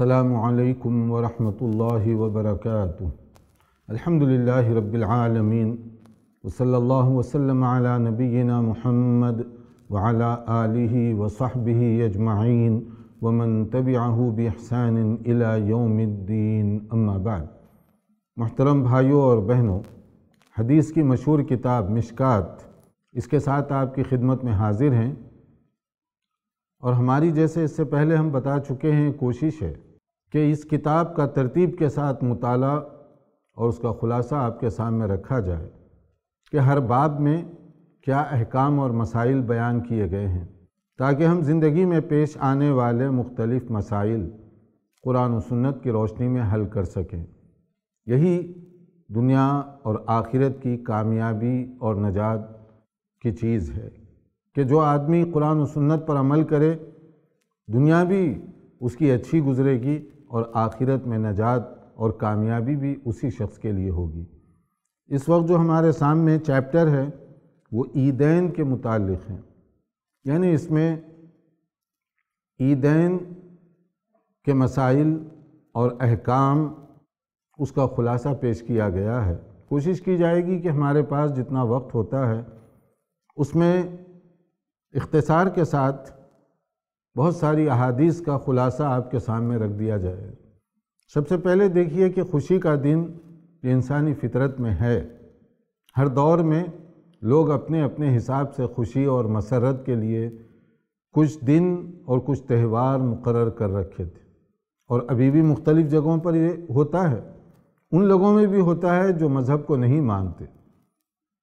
السلام علیکم ورحمۃ اللہ وبرکاتہ الحمد للہ رب العالمین وصلی اللہ وسلم علی نبینا محمد وعلی آلہ وصحبہ اجمعین ومن تبعہ بإحسان الى یوم الدین اما بعد، محترم بھائیوں اور بہنوں، حدیث کی مشہور کتاب مشکات اس کے ساتھ آپ کی خدمت میں حاضر ہیں۔ اور ہماری جیسے اس سے پہلے ہم بتا چکے ہیں، کوشش ہے کہ اس کتاب کا ترتیب کے ساتھ مطالعہ اور اس کا خلاصہ آپ کے سامنے رکھا جائے کہ ہر باب میں کیا احکام اور مسائل بیان کیے گئے ہیں تاکہ ہم زندگی میں پیش آنے والے مختلف مسائل قرآن و سنت کی روشنی میں حل کر سکیں۔ یہی دنیا اور آخرت کی کامیابی اور نجات کی چیز ہے کہ جو آدمی قرآن و سنت پر عمل کرے، دنیا بھی اس کی اچھی گزرے گی۔ اور آخرت میں نجات اور کامیابی بھی اسی شخص کے لیے ہوگی۔ اس وقت جو ہمارے سامنے چیپٹر ہے، وہ عیدین کے متعلق ہیں یعنی اس میں عیدین کے مسائل اور احکام اس کا خلاصہ پیش کیا گیا ہے۔ کوشش کی جائے گی کہ ہمارے پاس جتنا وقت ہوتا ہے، اس میں اختصار کے ساتھ بہت ساری احادیث کا خلاصہ آپ کے سامنے رکھ دیا جائے۔ سب سے پہلے دیکھیے کہ خوشی کا دن یہ انسانی فطرت میں ہے۔ ہر دور میں لوگ اپنے اپنے حساب سے خوشی اور مسرت کے لیے کچھ دن اور کچھ تہوار مقرر کر رکھے تھے۔ اور ابھی بھی مختلف جگہوں پر یہ ہوتا ہے۔ ان لوگوں میں بھی ہوتا ہے جو مذہب کو نہیں مانتے،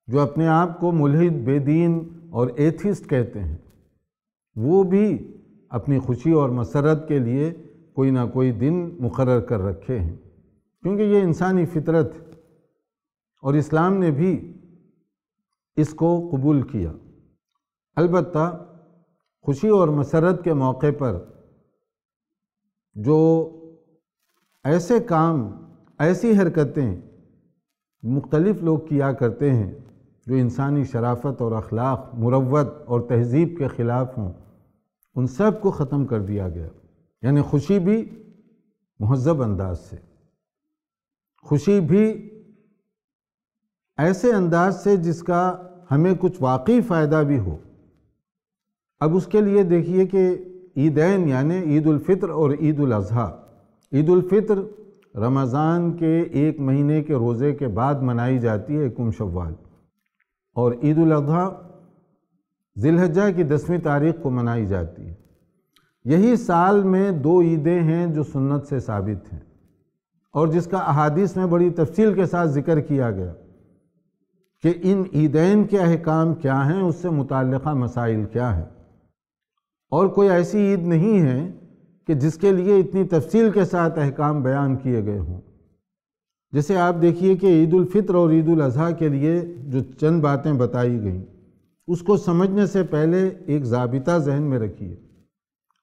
جو اپنے آپ کو ملحد، بے دین اور ایتھسٹ کہتے ہیں۔ وہ بھی اپنی خوشی اور مسرت کے لیے کوئی نہ کوئی دن مقرر کر رکھے ہیں۔ کیونکہ یہ انسانی فطرت اور اسلام نے بھی اس کو قبول کیا۔ البتہ خوشی اور مسرت کے موقع پر جو ایسے کام، ایسی حرکتیں مختلف لوگ کیا کرتے ہیں جو انسانی شرافت اور اخلاق، مروت اور تہذیب کے خلاف ہوں۔ ان سب کو ختم کر دیا گیا۔ یعنی خوشی بھی مہذب انداز سے۔ خوشی بھی ایسے انداز سے جس کا ہمیں کچھ واقعی فائدہ بھی ہو۔ اب اس کے لیے دیکھیے کہ عیدین یعنی عید الفطر اور عید الاضحیٰ عید الفطر رمضان کے ایک مہینے کے روزے کے بعد منائی جاتی ہے کم شوال۔ اور عید الاضحیٰ ذی الحجہ کی دسویں تاریخ کو منائی جاتی ہے۔ یہی سال میں دو عیدیں ہیں جو سنت سے ثابت ہیں اور جس کا احادیث میں بڑی تفصیل کے ساتھ ذکر کیا گیا کہ ان عیدین کے احکام کیا ہیں، اس سے متعلقہ مسائل کیا ہیں۔ اور کوئی ایسی عید نہیں ہے کہ جس کے لیے اتنی تفصیل کے ساتھ احکام بیان کیے گئے ہوں۔ جیسے آپ دیکھیے کہ عید الفطر اور عید الاضحیٰ کے لیے جو چند باتیں بتائی گئیں۔ اس کو سمجھنے سے پہلے ایک ضابطہ ذہن میں رکھیے۔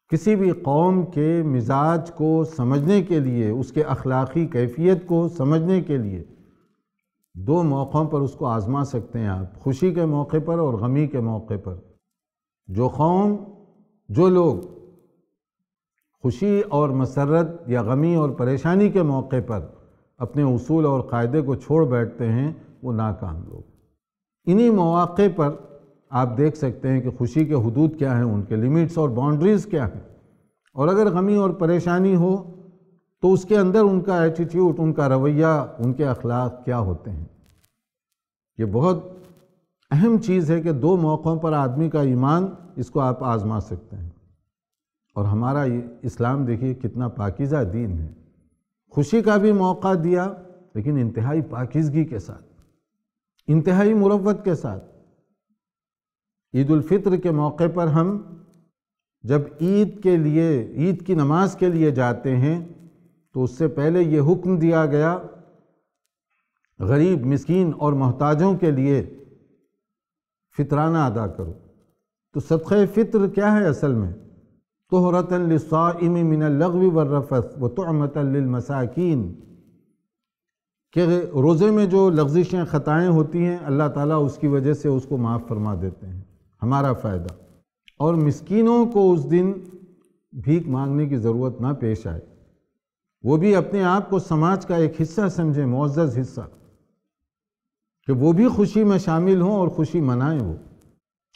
کسی بھی قوم کے مزاج کو سمجھنے کے لیے، اس کے اخلاقی کیفیت کو سمجھنے کے لیے دو موقعوں پر اس کو آزما سکتے ہیں آپ۔ خوشی کے موقع پر اور غمی کے موقع پر۔ جو قوم، جو لوگ خوشی اور مسرت یا غمی اور پریشانی کے موقع پر اپنے اصول اور قاعدے کو چھوڑ بیٹھتے ہیں، وہ ناکام لوگ۔ انہی مواقع پر آپ دیکھ سکتے ہیں کہ خوشی کے حدود کیا ہیں، ان کے لمٹس اور باؤنڈریز کیا ہیں۔ اور اگر غمی اور پریشانی ہو، تو اس کے اندر ان کا ایٹیٹیوڈ ان کا رویہ، ان کے اخلاق کیا ہوتے ہیں۔ یہ بہت اہم چیز ہے کہ دو موقعوں پر آدمی کا ایمان اس کو آپ آزما سکتے ہیں۔ اور ہمارا اسلام دیکھیے کتنا پاکیزہ دین ہے۔ خوشی کا بھی موقع دیا، لیکن انتہائی پاکیزگی کے ساتھ، انتہائی مروت کے ساتھ۔ عید الفطر کے موقع پر ہم جب عید کے لیے، عید کی نماز کے لیے جاتے ہیں، تو اس سے پہلے یہ حکم دیا گیا، غریب، مسکین اور محتاجوں کے لیے فطرانہ ادا کرو۔ تو صدقہ فطر کیا ہے اصل میں؟ طہرتا للصائم من اللغو والرفث وطعمتا للمساکین۔ کہ روزے میں جو لغزشیں، خطائیں ہوتی ہیں، اللہ تعالیٰ اس کی وجہ سے اس کو معاف فرما دیتے ہیں۔ ہمارا فائدہ۔ اور مسکینوں کو اس دن بھیک مانگنے کی ضرورت نہ پیش آئے۔ وہ بھی اپنے آپ کو سماج کا ایک حصہ سمجھیں، معزز حصہ۔ کہ وہ بھی خوشی میں شامل ہوں اور خوشی منائیں وہ۔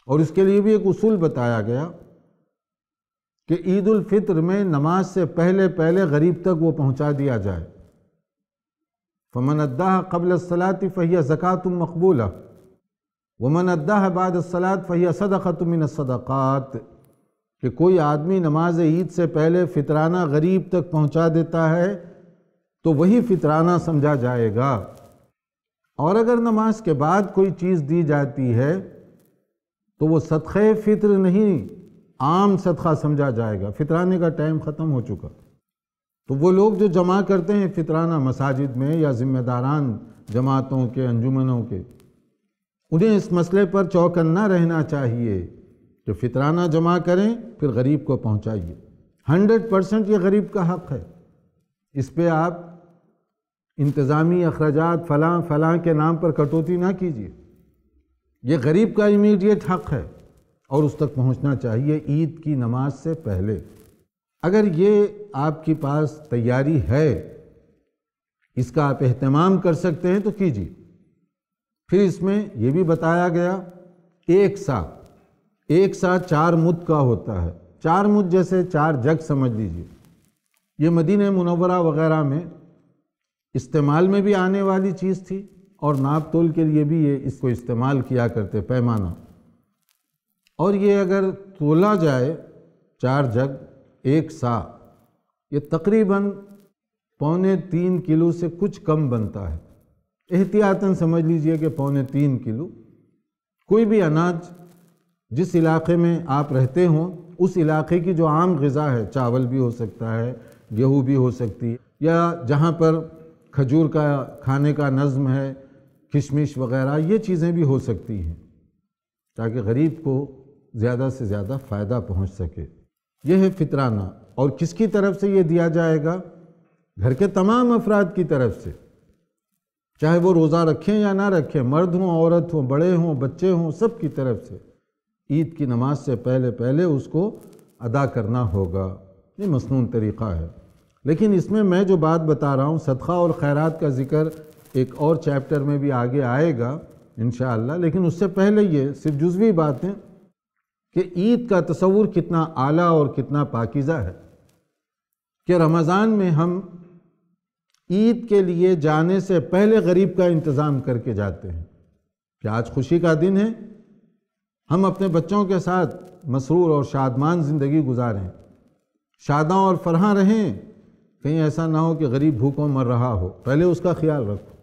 اور اس کے لیے بھی ایک اصول بتایا گیا کہ عید الفطر میں نماز سے پہلے پہلے غریب تک وہ پہنچا دیا جائے۔ فمن ادہ قبل الصلاۃ فہیہ زکوٰۃ مقبولہ ومن ادہ بعد الصلاۃ فہیہ صدقۃ من الصدقات کہ کوئی آدمی نماز عید سے پہلے فطرانہ غریب تک پہنچا دیتا ہے تو وہی فطرانہ سمجھا جائے گا۔ اور اگر نماز کے بعد کوئی چیز دی جاتی ہے تو وہ صدقہ فطر نہیں، عام صدقہ سمجھا جائے گا۔ فطرانے کا ٹائم ختم ہو چکا۔ تو وہ لوگ جو جمع کرتے ہیں فطرانہ مساجد میں یا ذمہ داران جماعتوں کے انجمنوں کے انہیں اس مسئلے پر چوکنا رہنا چاہیے کہ فطرانہ جمع کریں، پھر غریب کو پہنچائیے۔ ہنڈریڈ پرسنٹ یہ غریب کا حق ہے۔ اس پہ آپ انتظامی اخراجات فلاں فلاں کے نام پر کٹوتی نہ کیجیے۔ یہ غریب کا امیڈیٹ حق ہے اور اس تک پہنچنا چاہیے عید کی نماز سے پہلے۔ اگر یہ آپ کے پاس تیاری ہے، اس کا آپ اہتمام کر سکتے ہیں تو کیجیے۔ پھر اس میں یہ بھی بتایا گیا ایک سا ایک سا چار مد کا ہوتا ہے۔ چار مد جیسے چار جگ سمجھ لیجیے یہ مدینہ منورہ وغیرہ میں استعمال میں بھی آنے والی چیز تھی اور ناپ تول کے لیے بھی یہ اس کو استعمال کیا کرتے پیمانہ۔ اور یہ اگر تولا جائے چار جگ، ایک سا، یہ تقریباً پونے تین کلو سے کچھ کم بنتا ہے۔ احتیاطاً سمجھ لیجیے کہ پونے تین کلو۔ کوئی بھی اناج جس علاقے میں آپ رہتے ہوں، اس علاقے کی جو عام غذا ہے، چاول بھی ہو سکتا ہے، گیہوں بھی ہو سکتی ہے، یا جہاں پر کھجور کا کھانے کا نظم ہے، کشمش وغیرہ، یہ چیزیں بھی ہو سکتی ہیں تاکہ غریب کو زیادہ سے زیادہ فائدہ پہنچ سکے۔ یہ ہے فطرانہ۔ اور کس کی طرف سے یہ دیا جائے گا؟ گھر کے تمام افراد کی طرف سے۔ چاہے وہ روزہ رکھیں یا نہ رکھیں، مرد ہوں، عورت ہوں، بڑے ہوں، بچے ہوں، سب کی طرف سے عید کی نماز سے پہلے پہلے اس کو ادا کرنا ہوگا۔ یہ مصنون طریقہ ہے۔ لیکن اس میں میں جو بات بتا رہا ہوں، صدقہ اور خیرات کا ذکر ایک اور چیپٹر میں بھی آگے آئے گا انشاءاللہ۔ لیکن اس سے پہلے یہ صرف جزوی باتیں کہ عید کا تصور کتنا اعلیٰ اور کتنا پاکیزہ ہے۔ کہ رمضان میں ہم عید کے لیے جانے سے پہلے غریب کا انتظام کر کے جاتے ہیں۔ کہ آج خوشی کا دن ہے؟ ہم اپنے بچوں کے ساتھ مسرور اور شادمان زندگی گزاریں شاداں اور فرحاں رہیں۔ کہیں ایسا نہ ہو کہ غریب بھوکوں مر رہا ہو۔ پہلے اس کا خیال رکھو۔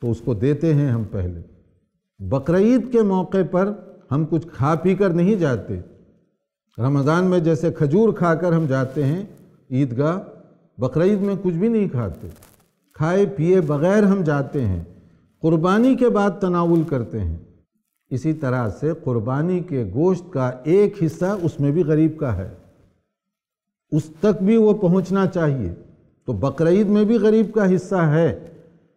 تو اس کو دیتے ہیں ہم پہلے۔ بقرعید کے موقع پر ہم کچھ کھا پی کر نہیں جاتے۔ رمضان میں جیسے کھجور کھا کر ہم جاتے ہیں، عیدگاہ بقرعید میں کچھ بھی نہیں کھاتے۔ کھائے پیے بغیر ہم جاتے ہیں، قربانی کے بعد تناول کرتے ہیں۔ اسی طرح سے قربانی کے گوشت کا ایک حصہ اس میں بھی غریب کا ہے۔ اس تک بھی وہ پہنچنا چاہیے۔ تو بقرعید میں بھی غریب کا حصہ ہے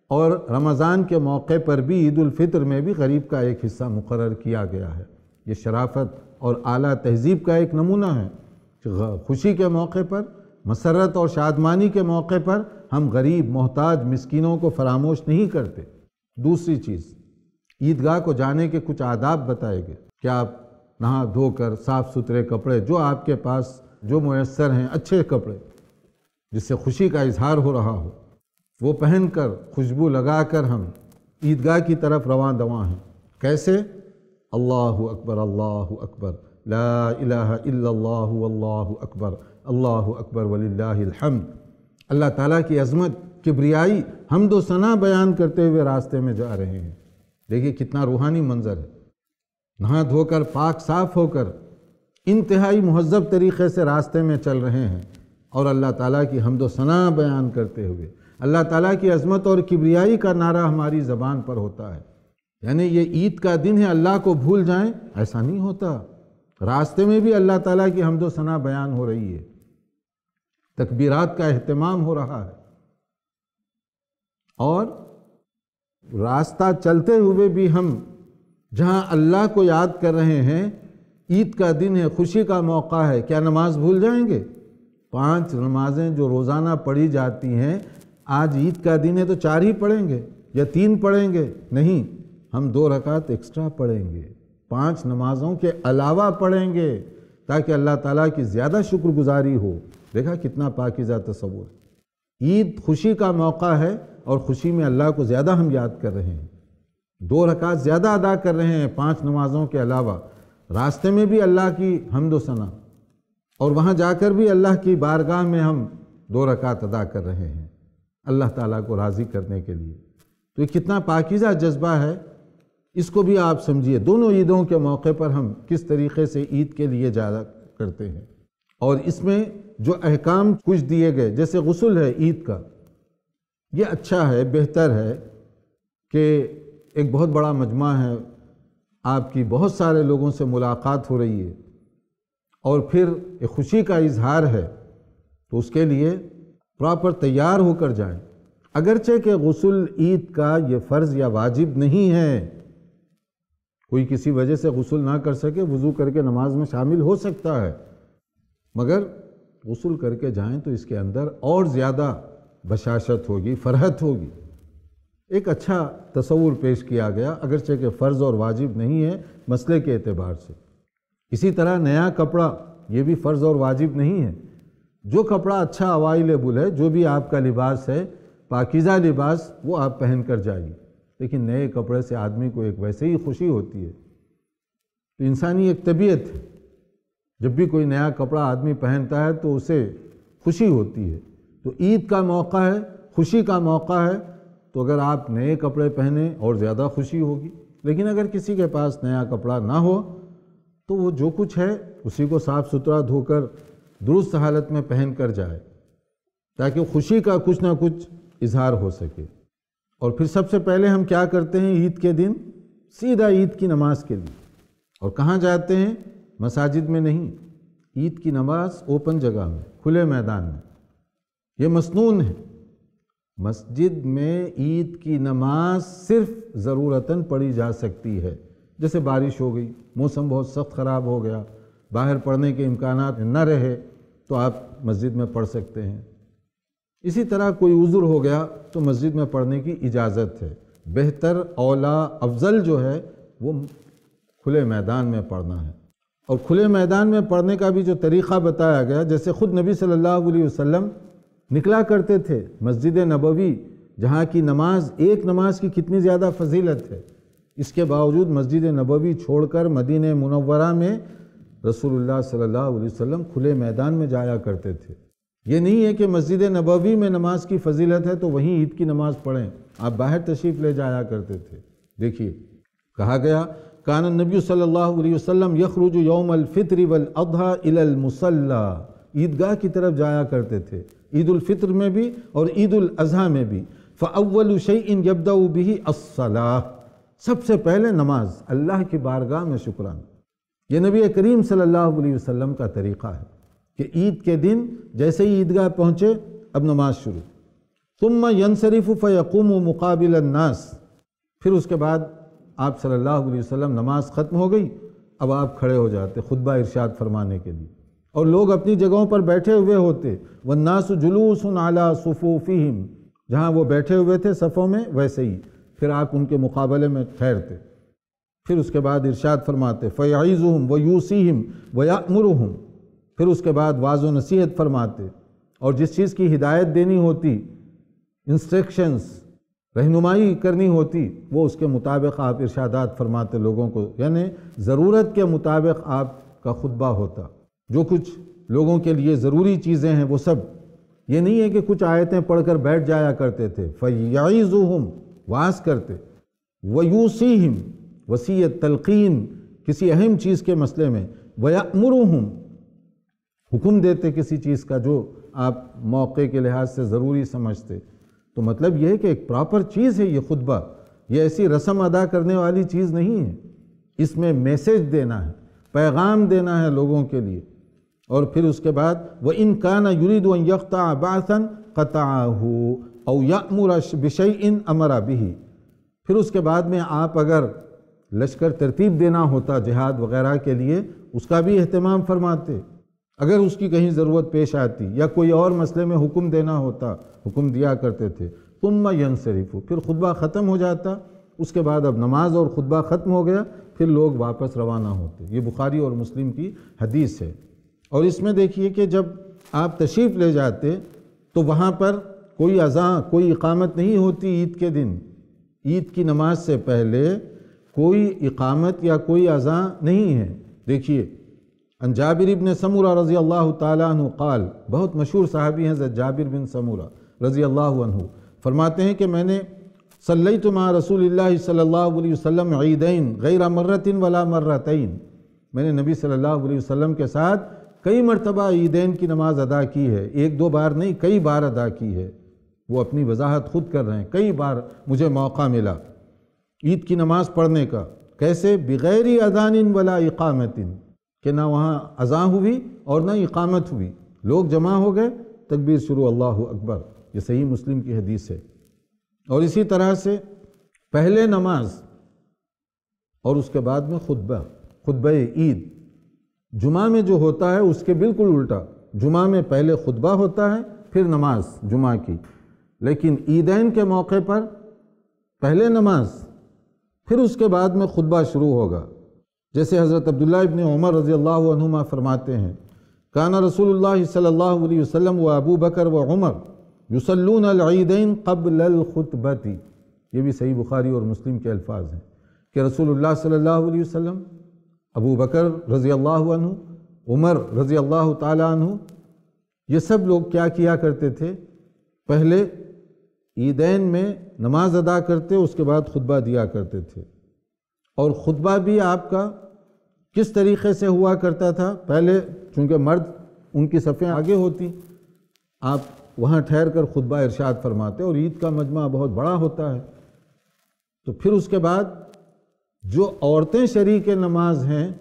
اور رمضان کے موقع پر بھی عید الفطر میں بھی غریب کا ایک حصہ مقرر کیا گیا ہے۔ یہ شرافت اور اعلیٰ تہذیب کا ایک نمونہ ہے۔ کہ خوشی کے موقع پر مسرت اور شادمانی کے موقع پر ہم غریب، محتاج مسکینوں کو فراموش نہیں کرتے۔ دوسری چیز، عیدگاہ کو جانے کے کچھ آداب بتائے گئے۔ کہ آپ نہا دھو کر صاف ستھرے کپڑے جو آپ کے پاس، جو میسر ہیں، اچھے کپڑے، جس سے خوشی کا اظہار ہو رہا ہو، وہ پہن کر خوشبو لگا کر ہم عیدگاہ کی طرف رواں دواں ہیں۔ کیسے؟ اللہ اکبر اللہ اکبر۔ لا الہ الا اللہ واللہ اکبر اللہ اکبر وللہ الحمد اللہ تعالیٰ کی عظمت، کبریائی، حمد و ثنا بیان کرتے ہوئے راستے میں جا رہے ہیں. دیکھیے کتنا روحانی منظر ہے. نہا دھو کر، پاک صاف ہو کر، انتہائی مہذب طریقے سے راستے میں چل رہے ہیں اور اللہ تعالیٰ کی حمد و ثنا بیان کرتے ہوئے. اللہ تعالیٰ کی عظمت اور کبریائی کا نعرہ ہماری زبان پر ہوتا ہے. یعنی یہ عید کا دن ہے، اللہ کو بھول جائیں، ایسا نہیں ہوتا. راستے میں بھی اللہ تعالیٰ کی حمد و ثنا بیان ہو رہی ہے۔ تکبیرات کا اہتمام ہو رہا ہے۔ اور راستہ چلتے ہوئے بھی ہم جہاں اللہ کو یاد کر رہے ہیں، عید کا دن ہے، خوشی کا موقع ہے، کیا نماز بھول جائیں گے؟ پانچ نمازیں جو روزانہ پڑھی جاتی ہیں، آج عید کا دن ہے تو چار ہی پڑھیں گے یا تین پڑھیں گے؟ نہیں، ہم دو رکعت ایکسٹرا پڑھیں گے۔ پانچ نمازوں کے علاوہ پڑھیں گے تاکہ اللہ تعالیٰ کی زیادہ شکر گزاری ہو۔ دیکھا کتنا پاکیزہ تصور۔ عید خوشی کا موقع ہے اور خوشی میں اللہ کو زیادہ ہم یاد کر رہے ہیں۔ دو رکعت زیادہ ادا کر رہے ہیں پانچ نمازوں کے علاوہ۔ راستے میں بھی اللہ کی حمد و ثنا۔ اور وہاں جا کر بھی اللہ کی بارگاہ میں ہم دو رکعت ادا کر رہے ہیں۔ اللہ تعالیٰ کو راضی کرنے کے لیے۔ تو یہ کتنا پاکیزہ جذبہ ہے۔ اس کو بھی آپ سمجھیے، دونوں عیدوں کے موقع پر ہم کس طریقے سے عید کے لیے جایا کرتے ہیں۔ اور اس میں جو احکام کچھ دیے گئے، جیسے غسل ہے عید کا، یہ اچھا ہے، بہتر ہے کہ ایک بہت بڑا مجمع ہے۔ آپ کی بہت سارے لوگوں سے ملاقات ہو رہی ہے۔ اور پھر ایک خوشی کا اظہار ہے۔ تو اس کے لیے پراپر تیار ہو کر جائیں۔ اگرچہ کہ غسل عید کا یہ فرض یا واجب نہیں ہے کوئی کسی وجہ سے غسل نہ کر سکے، وضو کر کے نماز میں شامل ہو سکتا ہے۔ مگر غسل کر کے جائیں تو اس کے اندر اور زیادہ بشاشت ہوگی، فرحت ہوگی۔ ایک اچھا تصور پیش کیا گیا، اگرچہ کہ فرض اور واجب نہیں ہے مسئلے کے اعتبار سے۔ اسی طرح نیا کپڑا، یہ بھی فرض اور واجب نہیں ہے۔ جو کپڑا اچھا اوائلیبل ہے، جو بھی آپ کا لباس ہے، پاکیزہ لباس، وہ آپ پہن کر جائیے۔ لیکن نئے کپڑے سے آدمی کو ایک ویسے ہی خوشی ہوتی ہے۔ تو انسانی ایک طبیعت ہے۔ جب بھی کوئی نیا کپڑا آدمی پہنتا ہے تو اسے خوشی ہوتی ہے۔ تو عید کا موقع ہے، خوشی کا موقع ہے۔ تو اگر آپ نئے کپڑے پہنیں اور زیادہ خوشی ہوگی۔ لیکن اگر کسی کے پاس نیا کپڑا نہ ہو، تو وہ جو کچھ ہے، اسی کو صاف ستھرا دھو کر درست حالت میں پہن کر جائے، تاکہ خوشی کا کچھ نہ کچھ اظہار ہو سکے۔ اور پھر سب سے پہلے ہم کیا کرتے ہیں عید کے دن؟ سیدھا عید کی نماز کے لیے اور کہاں جاتے ہیں؟ مساجد میں نہیں۔ عید کی نماز اوپن جگہ میں، کھلے میدان میں۔ یہ مسنون ہے۔ مسجد میں عید کی نماز صرف ضرورتاً پڑھی جا سکتی ہے۔ جیسے بارش ہو گئی، موسم بہت سخت خراب ہو گیا، باہر پڑھنے کے امکانات نہ رہے، تو آپ مسجد میں پڑھ سکتے ہیں۔ اسی طرح کوئی عذر ہو گیا تو مسجد میں پڑھنے کی اجازت ہے۔ بہتر اولا افضل جو ہے وہ کھلے میدان میں پڑھنا ہے۔ اور کھلے میدان میں پڑھنے کا بھی جو طریقہ بتایا گیا، جیسے خود نبی صلی اللہ علیہ وسلم نکلا کرتے تھے مسجد نبوی، جہاں کی نماز، ایک نماز کی کتنی زیادہ فضیلت ہے۔ اس کے باوجود مسجد نبوی چھوڑ کر مدینہ منورہ میں رسول اللہ صلی اللہ علیہ وسلم کھلے میدان میں جایا کرتے تھے۔ یہ نہیں ہے کہ مسجد نبوی میں نماز کی فضیلت ہے تو وہیں عید کی نماز پڑھیں۔ آپ باہر تشریف لے جایا کرتے تھے۔ دیکھیے، کہا گیا، کان النبی صلی اللہ علیہ وسلم یخرج یوم الفطر والاضحى الى المصلى عیدگاہ کی طرف جایا کرتے تھے۔ عید الفطر میں بھی اور عید الاضحیٰ میں بھی۔ فاول شیء يبدا به الصلاة۔ سب سے پہلے نماز اللہ کی بارگاہ میں شکران یہ نبی کریم صلی اللہ علیہ وسلم کا طریقہ ہے۔ کہ عید کے دن جیسے ہی عیدگاہ پہنچے اب نماز شروع۔ ثم ينصرف فيقوم مقابل الناس۔ پھر اس کے بعد آپ صلی اللہ علیہ وسلم نماز ختم ہو گئی۔ اب آپ کھڑے ہو جاتے خطبہ ارشاد فرمانے کے لیے۔ اور لوگ اپنی جگہوں پر بیٹھے ہوئے ہوتے۔ والناس جلوس علی صفوفہم جہاں وہ بیٹھے ہوئے تھے صفوں میں، ویسے ہی۔ پھر آپ ان کے مقابلے میں ٹھہرتے۔ پھر اس کے بعد ارشاد فرماتے۔ فیعیزہم ویوسیہم ویأمرہم پھر اس کے بعد واض و نصیحت فرماتے اور جس چیز کی ہدایت دینی ہوتی انسٹرکشنز رہنمائی کرنی ہوتی، وہ اس کے مطابق آپ ارشادات فرماتے لوگوں کو یعنی ضرورت کے مطابق آپ کا خطبہ ہوتا۔ جو کچھ لوگوں کے لیے ضروری چیزیں ہیں، وہ سب۔ یہ نہیں ہے کہ کچھ آیتیں پڑھ کر بیٹھ جایا کرتے تھے۔ فیعیزہم واس کرتے۔ ویوسیہم وسیعت تلقین کسی اہم چیز کے مسئلے میں۔ ویأمرہم حکم دیتے کسی چیز کا جو آپ موقع کے لحاظ سے ضروری سمجھتے، تو مطلب یہ ہے کہ ایک پراپر چیز ہے یہ خطبہ، یہ ایسی رسم ادا کرنے والی چیز نہیں ہے۔ اس میں میسیج دینا ہے، پیغام دینا ہے لوگوں کے لیے۔ اور پھر اس کے بعد وہ ان کا نا یرید و یکتا باسن قطع ہو او یامر بشئی ان امرا بھی پھر اس کے بعد میں آپ اگر لشکر ترتیب دینا ہوتا جہاد وغیرہ کے لیے، اس کا بھی اہتمام فرماتے۔ اگر اس کی کہیں ضرورت پیش آتی یا کوئی اور مسئلے میں حکم دینا ہوتا، حکم دیا کرتے تھے تم ینصرف پھر خطبہ ختم ہو جاتا، اس کے بعد اب نماز اور خطبہ ختم ہو گیا، پھر لوگ واپس روانہ ہوتے۔ یہ بخاری اور مسلم کی حدیث ہے۔ اور اس میں دیکھیے کہ جب آپ تشریف لے جاتے، تو وہاں پر کوئی اذاں کوئی اقامت نہیں ہوتی عید کے دن۔ عید کی نماز سے پہلے کوئی اقامت یا کوئی اذاں نہیں ہے۔ دیکھیے ان جابر ابن سمورہ رضی اللہ تعالیٰ عنہ قال، بہت مشہور صحابی ہیں جابر بن سمورہ رضی اللہ عنہ۔ فرماتے ہیں کہ میں نے صلیت مع رسول اللہ صلی اللہ علیہ وسلم عیدین غیر مرتن ولا مرتین۔ میں نے نبی صلی اللہ علیہ وسلم کے ساتھ کئی مرتبہ عیدین کی نماز ادا کی ہے۔ ایک دو بار نہیں، کئی بار ادا کی ہے۔ وہ اپنی وضاحت خود کر رہے ہیں۔ کئی بار مجھے موقع ملا عید کی نماز پڑھنے کا۔ کیسے؟ بغیر اذان ولا اقامت۔ کہ نہ وہاں اذان ہوئی اور نہ اقامت ہوئی۔ لوگ جمع ہو گئے، تکبیر شروع، اللہ اکبر۔ یہ صحیح مسلم کی حدیث ہے۔ اور اسی طرح سے پہلے نماز اور اس کے بعد میں خطبہ خطبہ عید۔ جمعہ میں جو ہوتا ہے، اس کے بالکل الٹا۔ جمعہ میں پہلے خطبہ ہوتا ہے، پھر نماز جمعہ کی۔ لیکن عیدین کے موقع پر پہلے نماز، پھر اس کے بعد میں خطبہ شروع ہوگا۔ جیسے حضرت عبداللہ ابن عمر رضی اللہ عنہما فرماتے ہیں کانا رسول اللہ صلی اللہ علیہ وسلم و ابو بکر و عمر یسلون العیدین قبل الخطبتی یہ بھی صحیح بخاری اور مسلم کے الفاظ ہیں کہ رسول اللہ صلی اللہ علیہ وسلم، ابو بکر رضی اللہ عنہ، عمر رضی اللہ تعالیٰ عنہ، یہ سب لوگ کیا کیا کرتے تھے؟ پہلے عیدین میں نماز ادا کرتے، اس کے بعد خطبہ دیا کرتے تھے۔ اور خطبہ بھی آپ کا کس طریقے سے ہوا کرتا تھا؟ پہلے چونکہ مرد ان کی صفیں آگے ہوتی، آپ وہاں ٹھہر کر خطبہ ارشاد فرماتے اور عید کا مجمع بہت بڑا ہوتا ہے۔ تو پھر اس کے بعد جو عورتیں شریک نماز ہیں،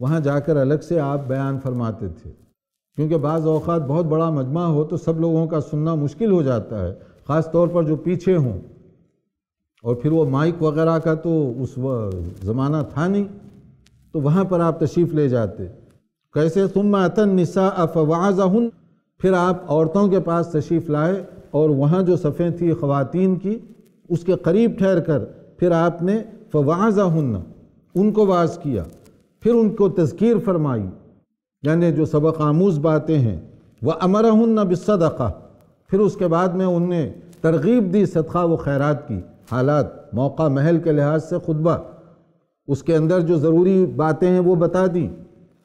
وہاں جا کر الگ سے آپ بیان فرماتے تھے۔ کیونکہ بعض اوقات بہت بڑا مجمع ہو تو سب لوگوں کا سننا مشکل ہو جاتا ہے، خاص طور پر جو پیچھے ہوں۔ اور پھر وہ مائک وغیرہ کا تو اس زمانہ تھا نہیں۔ تو وہاں پر آپ تشریف لے جاتے۔ کیسے؟ ثم اتن نسا افواظہن پھر آپ عورتوں کے پاس تشریف لائے اور وہاں جو صفیں تھی خواتین کی، اس کے قریب ٹھہر کر پھر آپ نے فواظہن ان کو واز کیا، پھر ان کو تذکیر فرمائی۔ یعنی جو سبق آموز باتیں ہیں وہ امرہن بالصدقہ پھر اس کے بعد میں ان نے ترغیب دی، صدقہ و خیرات کی۔ حالات، موقع، محل کے لحاظ سے خطبہ۔ اس کے اندر جو ضروری باتیں ہیں وہ بتا دیں۔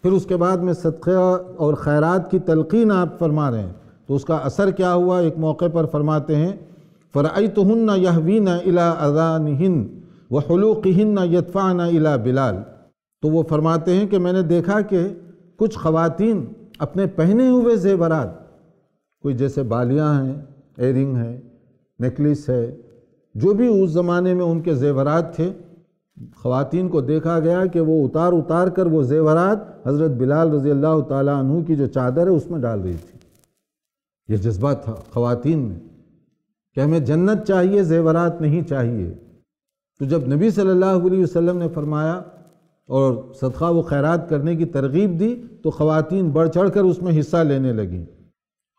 پھر اس کے بعد میں صدقہ اور خیرات کی تلقین آپ فرما رہے ہیں۔ تو اس کا اثر کیا ہوا؟ ایک موقع پر فرماتے ہیں فرعیتہن یہوین الى اذانہن وحلوقہن یدفعن الى بلال۔ تو وہ فرماتے ہیں کہ میں نے دیکھا کہ کچھ خواتین اپنے پہنے ہوئے زیورات، کوئی جیسے بالیاں ہیں ایرنگ ہے نیکلس ہے، جو بھی اس زمانے میں ان کے زیورات تھے خواتین کو دیکھا گیا کہ وہ اتار اتار کر وہ زیورات حضرت بلال رضی اللہ تعالیٰ عنہ کی جو چادر ہے اس میں ڈال رہی تھی۔ یہ جذبہ تھا خواتین میں۔ کہ ہمیں جنت چاہیے، زیورات نہیں چاہیے۔ تو جب نبی صلی اللہ علیہ وسلم نے فرمایا اور صدقہ و خیرات کرنے کی ترغیب دی، تو خواتین بڑھ چڑھ کر اس میں حصہ لینے لگیں۔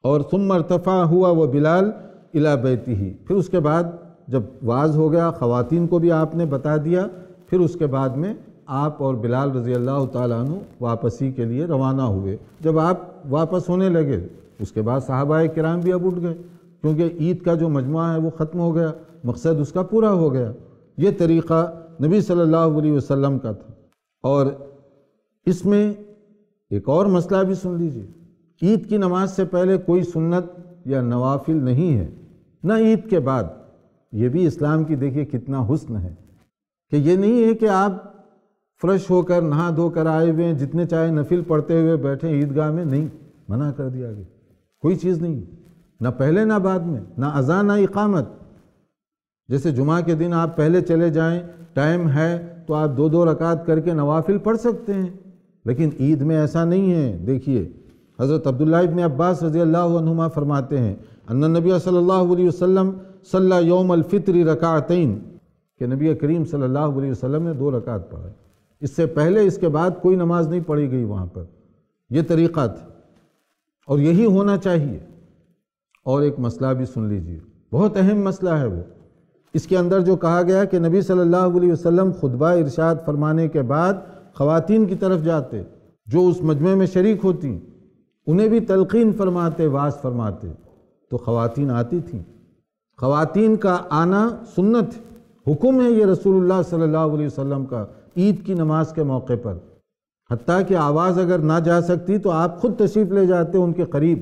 اور ثم ارتفع ہوا وہ بلال الا بیتی ہی پھر اس کے بعد جب واز ہو گیا، خواتین کو بھی آپ نے بتا دیا۔ پھر اس کے بعد میں آپ اور بلال رضی اللہ تعالیٰ عنہ واپسی کے لیے روانہ ہوئے۔ جب آپ واپس ہونے لگے، اس کے بعد صحابہ کرام بھی اب اٹھ گئے، کیونکہ عید کا جو مجموعہ ہے وہ ختم ہو گیا، مقصد اس کا پورا ہو گیا۔ یہ طریقہ نبی صلی اللہ علیہ وسلم کا تھا۔ اور اس میں ایک اور مسئلہ بھی سن لیجیے عید کی نماز سے پہلے کوئی سنت یا نوافل نہیں ہے۔ نہ عید کے بعد۔ یہ بھی اسلام کی دیکھیے کتنا حسن ہے۔ کہ یہ نہیں ہے کہ آپ فریش ہو کر نہا دھو کر آئے ہوئے ہیں، جتنے چاہے نفل پڑھتے ہوئے بیٹھے عیدگاہ میں، نہیں، منع کر دیا گیا۔ کوئی چیز نہیں۔ نہ پہلے نہ بعد میں، نہ اذان نہ اقامت۔ جیسے جمعہ کے دن آپ پہلے چلے جائیں، ٹائم ہے تو آپ دو دو رکعت کر کے نوافل پڑھ سکتے ہیں۔ لیکن عید میں ایسا نہیں ہے۔ دیکھیے، حضرت عبداللہ ابن عباس رضی اللہ عنہما فرماتے ہیں، ان نبی صلی اللہ علیہ وسلم صلی یوم الفطری رکعتین کہ نبی کریم صلی اللہ علیہ وسلم نے دو رکعت پڑھا۔ اس سے پہلے اس کے بعد کوئی نماز نہیں پڑھی گئی وہاں پر۔ یہ طریقہ تھا۔ اور یہی ہونا چاہیے۔ اور ایک مسئلہ بھی سن لیجیے بہت اہم مسئلہ ہے وہ۔ اس کے اندر جو کہا گیا کہ نبی صلی اللہ علیہ وسلم خطبہ ارشاد فرمانے کے بعد خواتین کی طرف جاتے، جو اس مجمع میں شریک ہوتی، انہیں بھی تلقین فرماتے، واس فرماتے۔ تو خواتین آتی تھیں۔ خواتین کا آنا سنت حکم ہے یہ رسول اللہ صلی اللہ علیہ وسلم کا عید کی نماز کے موقع پر۔ حتیٰ کہ آواز اگر نہ جا سکتی تو آپ خود تشریف لے جاتے ان کے قریب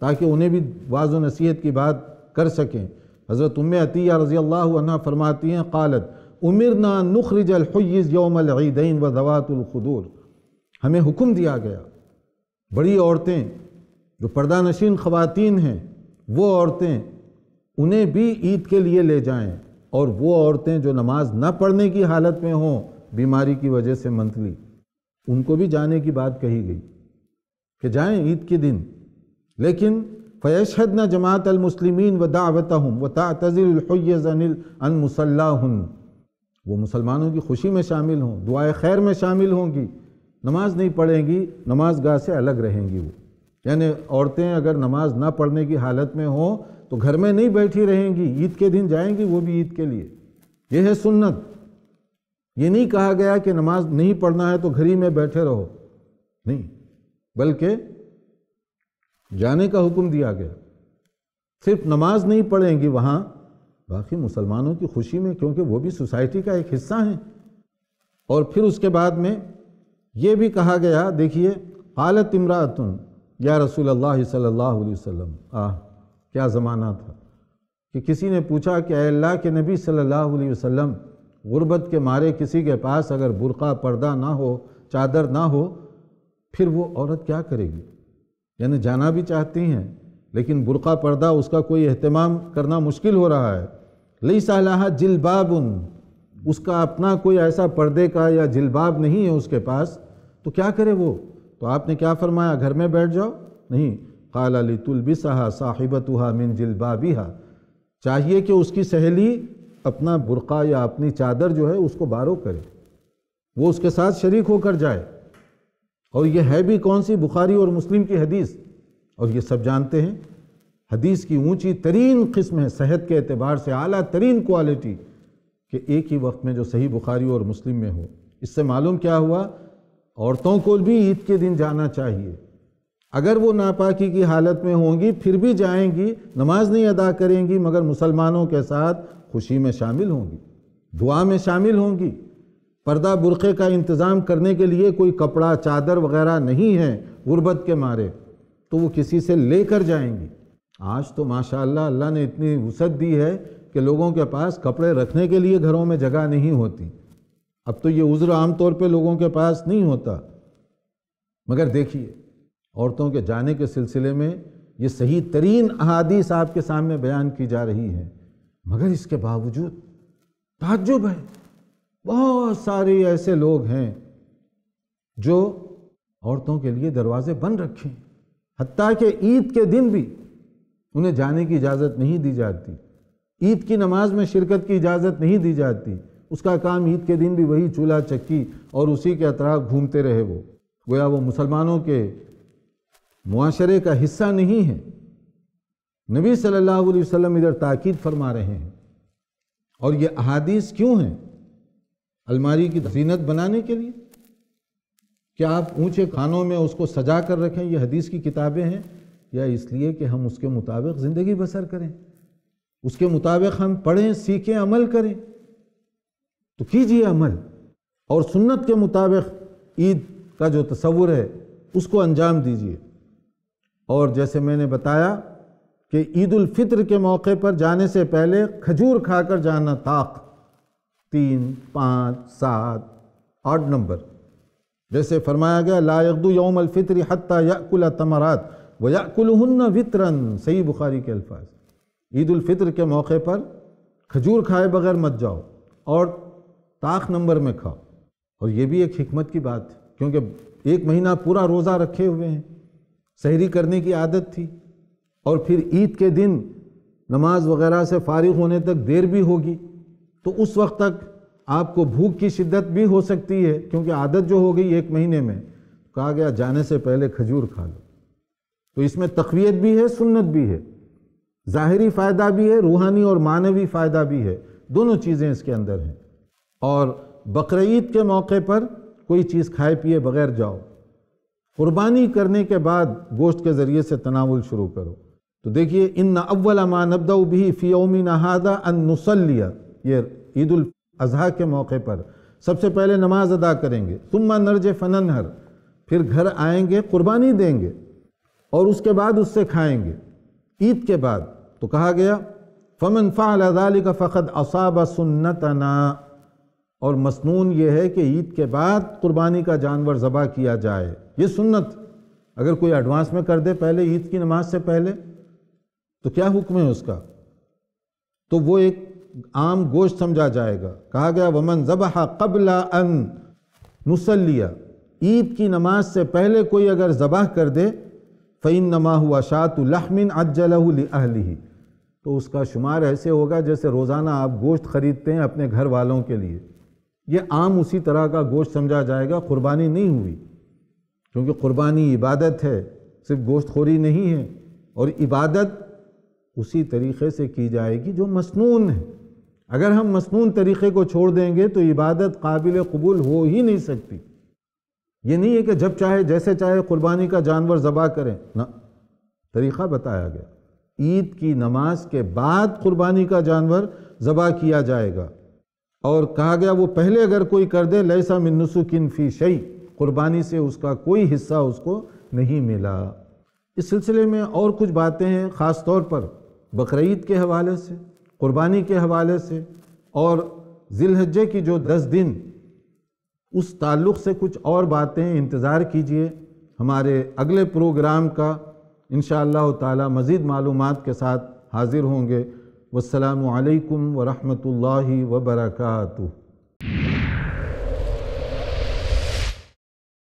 تاکہ انہیں بھی واض و نصیحت کی بات کر سکیں۔ حضرت ام عطیہ رضی اللہ عنہ فرماتی ہیں، قالت، امرنا نخرج الحیز یوم العیدین و ذوات الخدور ہمیں حکم دیا گیا۔ بڑی عورتیں جو پردہ نشین خواتین ہیں، وہ عورتیں انہیں بھی عید کے لیے لے جائیں۔ اور وہ عورتیں جو نماز نہ پڑھنے کی حالت میں ہوں، بیماری کی وجہ سے منتلی۔ ان کو بھی جانے کی بات کہی گئی کہ جائیں عید کے دن، لیکن فیشحد نہ جماعت المسلمین و دعوتہم و تعتذر الحیز وہ مسلمانوں کی خوشی میں شامل ہوں، دعائے خیر میں شامل ہوں گی۔ نماز نہیں پڑھیں گی، نماز گاہ سے الگ رہیں گی وہ۔ یعنی عورتیں اگر نماز نہ پڑھنے کی حالت میں ہوں تو گھر میں نہیں بیٹھی رہیں گی، عید کے دن جائیں گی وہ بھی عید کے لیے۔ یہ ہے سنت۔ یہ نہیں کہا گیا کہ نماز نہیں پڑھنا ہے تو گھری میں بیٹھے رہو۔ نہیں، بلکہ جانے کا حکم دیا گیا۔ صرف نماز نہیں پڑھیں گی وہاں، باقی مسلمانوں کی خوشی میں، کیونکہ وہ بھی سوسائٹی کا ایک حصہ ہیں۔ اور پھر اس کے بعد میں یہ بھی کہا گیا، دیکھیے، قالت امراۃن یا رسول اللہ صلی اللہ علیہ وسلم، آہ۔ کیا زمانہ تھا کہ کسی نے پوچھا کہ اے اللہ کے نبی صلی اللہ علیہ وسلم، غربت کے مارے کسی کے پاس اگر برقع پردہ نہ ہو، چادر نہ ہو، پھر وہ عورت کیا کرے گی؟ یعنی جانا بھی چاہتی ہیں، لیکن برقع پردہ اس کا کوئی اہتمام کرنا مشکل ہو رہا ہے۔ لئی صلاح جلباب اس کا اپنا کوئی ایسا پردے کا یا جلباب نہیں ہے اس کے پاس۔ تو کیا کرے وہ؟ تو آپ نے کیا فرمایا، گھر میں بیٹھ جاؤ؟ نہیں۔ قال علی تلبسہ صاحبتها من جلبابها۔ چاہیے کہ اس کی سہیلی اپنا برقع یا اپنی چادر جو ہے اس کو بارو کرے۔ وہ اس کے ساتھ شریک ہو کر جائے۔ اور یہ ہے بھی کون سی بخاری اور مسلم کی حدیث؟ اور یہ سب جانتے ہیں۔ حدیث کی اونچی ترین قسم ہے، صحت کے اعتبار سے اعلیٰ ترین کوالٹی کہ ایک ہی وقت میں جو صحیح بخاری اور مسلم میں ہو۔ اس سے معلوم کیا ہوا؟ عورتوں کو بھی عید کے دن جانا چاہیے۔ اگر وہ ناپاکی کی حالت میں ہوں گی، پھر بھی جائیں گی، نماز نہیں ادا کریں گی، مگر مسلمانوں کے ساتھ خوشی میں شامل ہوں گی، دعا میں شامل ہوں گی۔ پردہ برقعے کا انتظام کرنے کے لیے کوئی کپڑا، چادر وغیرہ نہیں ہے غربت کے مارے، تو وہ کسی سے لے کر جائیں گی۔ آج تو ماشاءاللہ اللہ نے اتنی وسعت دی ہے کہ لوگوں کے پاس کپڑے رکھنے کے لیے گھروں میں جگہ نہیں ہوتی۔ اب تو یہ عذر عام طور پہ لوگوں کے پاس نہیں ہوتا۔ مگر دیکھیے عورتوں کے جانے کے سلسلے میں یہ صحیح ترین احادیث آپ کے سامنے بیان کی جا رہی ہے مگر اس کے باوجود تعجب ہے۔ بہت سارے ایسے لوگ ہیں جو عورتوں کے لیے دروازے بند رکھیں، حتیٰ کہ عید کے دن بھی انہیں جانے کی اجازت نہیں دی جاتی۔ عید کی نماز میں شرکت کی اجازت نہیں دی جاتی۔ اس کا کام عید کے دن بھی وہی چولہا چکی اور اسی کے اطراف گھومتے رہے وہ۔ گویا وہ مسلمانوں کے معاشرے کا حصہ نہیں ہے۔ نبی صلی اللہ علیہ وسلم ادھر تاکید فرما رہے ہیں۔ اور یہ احادیث کیوں ہیں؟ الماری کی زینت بنانے کے لیے؟ کیا آپ اونچے کھانوں میں اس کو سجا کر رکھیں؟ یہ حدیث کی کتابیں ہیں۔ یا اس لیے کہ ہم اس کے مطابق زندگی بسر کریں۔ اس کے مطابق ہم پڑھیں، سیکھیں، عمل کریں۔ تو کیجیے عمل۔ اور سنت کے مطابق عید کا جو تصور ہے، اس کو انجام دیجیے۔ اور جیسے میں نے بتایا کہ عید الفطر کے موقع پر جانے سے پہلے کھجور کھا کر جانا طاق۔ تین، پانچ، سات، آٹھ نمبر۔ جیسے فرمایا گیا، لا یغدو یوم الفطر حتی یأکل تمرات و یأکلہن وطرن صحیح بخاری کے الفاظ۔ عید الفطر کے موقع پر کھجور کھائے بغیر مت جاؤ اور طاق نمبر میں کھاؤ۔ اور یہ بھی ایک حکمت کی بات ہے، کیونکہ ایک مہینہ پورا روزہ رکھے ہوئے ہیں۔ سحری کرنے کی عادت تھی اور پھر عید کے دن نماز وغیرہ سے فارغ ہونے تک دیر بھی ہوگی تو اس وقت تک آپ کو بھوک کی شدت بھی ہو سکتی ہے کیونکہ عادت جو ہو گئی ایک مہینے میں کہا گیا جانے سے پہلے کھجور کھا لو۔ تو اس میں تقویت بھی ہے، سنت بھی ہے، ظاہری فائدہ بھی ہے، روحانی اور معنوی فائدہ بھی ہے۔ دونوں چیزیں اس کے اندر ہیں۔ اور بقرعید کے موقع پر کوئی چیز کھائے پیے بغیر جاؤ۔ قربانی کرنے کے بعد گوشت کے ذریعے سے تناول شروع کرو۔ تو دیکھیے، ان اول ما نبدا بھی فی اومی نہادہ ان نسلیہ یہ عید الاضحیٰ کے موقع پر۔ سب سے پہلے نماز ادا کریں گے۔ ثم نرج فننہر۔ پھر گھر آئیں گے، قربانی دیں گے۔ اور اس کے بعد اس سے کھائیں گے۔ عید کے بعد۔ تو کہا گیا، فمن فعل ذلك فقد اصاب سنتنا اور مسنون یہ ہے کہ عید کے بعد قربانی کا جانور ذبح کیا جائے۔ یہ سنت اگر کوئی ایڈوانس میں کر دے پہلے عید کی نماز سے پہلے، تو کیا حکم ہے اس کا؟ تو وہ ایک عام گوشت سمجھا جائے گا۔ کہا گیا، ومن ذبح قبل ان نسلیہ عید کی نماز سے پہلے کوئی اگر ذبح کر دے فعین نما ہوا شاط الحمن اجلہ اہلی تو اس کا شمار ایسے ہوگا جیسے روزانہ آپ گوشت خریدتے ہیں اپنے گھر والوں کے لیے۔ یہ عام اسی طرح کا گوشت سمجھا جائے گا، قربانی نہیں ہوئی۔ کیونکہ قربانی عبادت ہے، صرف گوشت خوری نہیں ہے، اور عبادت اسی طریقے سے کی جائے گی جو مسنون ہے۔ اگر ہم مسنون طریقے کو چھوڑ دیں گے تو عبادت قابل قبول ہو ہی نہیں سکتی۔ یہ نہیں ہے کہ جب چاہے جیسے چاہے قربانی کا جانور ذبح کریں۔ نہ، طریقہ بتایا گیا۔ عید کی نماز کے بعد قربانی کا جانور ذبح کیا جائے گا۔ اور کہا گیا وہ پہلے اگر کوئی کر دے، لیسا من نسکن فی شعی قربانی سے اس کا کوئی حصہ اس کو نہیں ملا۔ اس سلسلے میں اور کچھ باتیں ہیں، خاص طور پر بقرعید کے حوالے سے، قربانی کے حوالے سے اور ذی الحجے کی جو دس دن۔ اس تعلق سے کچھ اور باتیں انتظار کیجیے۔ ہمارے اگلے پروگرام کا انشاءاللہ تعالی مزید معلومات کے ساتھ حاضر ہوں گے۔ والسلام علیکم ورحمۃ اللہ وبرکاتہ۔